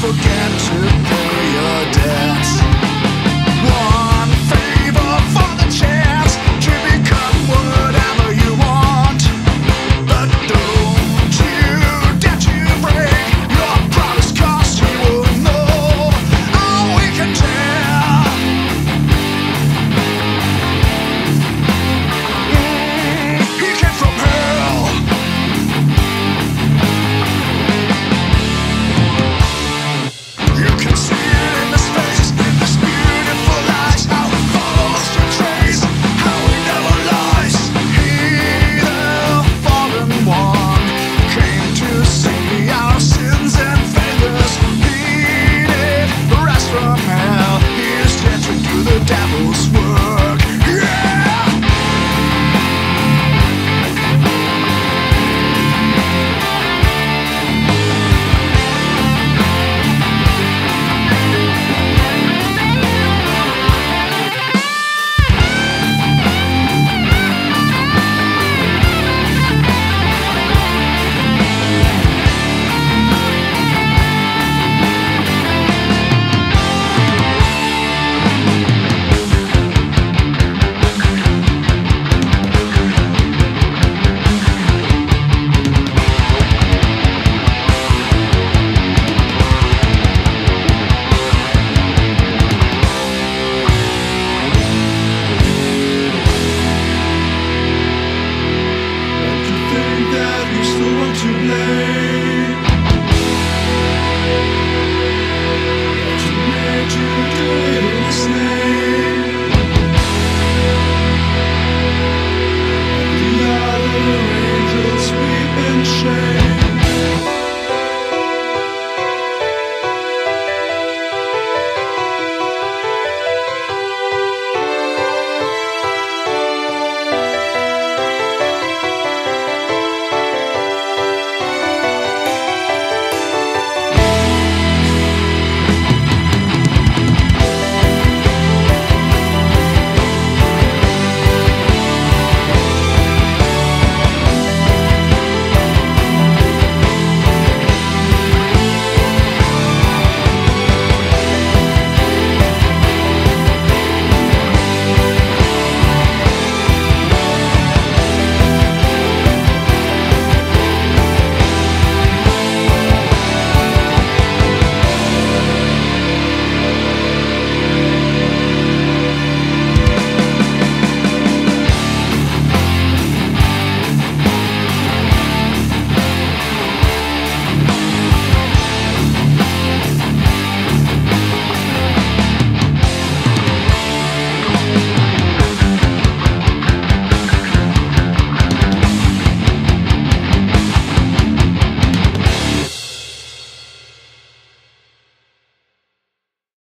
forget to pay your debts. Those